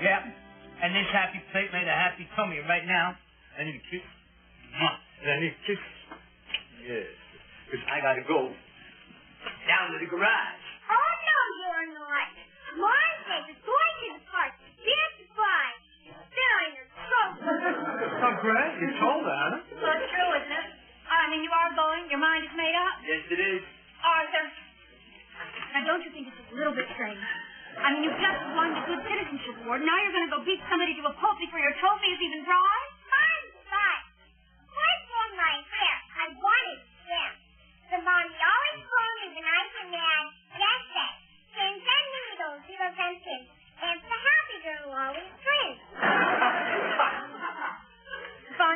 this happy plate made a happy tummy. Right now, I need a kiss. Mwah. And I need a kiss. Yes. Because I got to go down to the garage. Oh, no, you're not. Mine says it's going to the park. Just fine. Down your throat. Oh, great. You told her, huh? So it's true, isn't it? I mean, you are going. Your mind is made up. Yes, it is. Arthur. Now, don't you think it's a little bit strange? I mean, you've just won the Good Citizenship Award. Now you're going to go beat somebody to a pulp before your trophy is even dry?